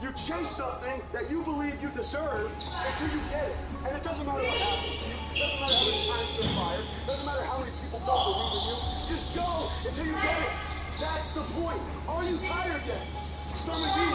You chase something that you believe you deserve until you get it. And it doesn't matter what happens to you. It doesn't matter how many times you're fired. It doesn't matter how many people don't believe in you. Just go until you get it. That's the point. Are you tired yet? Some of you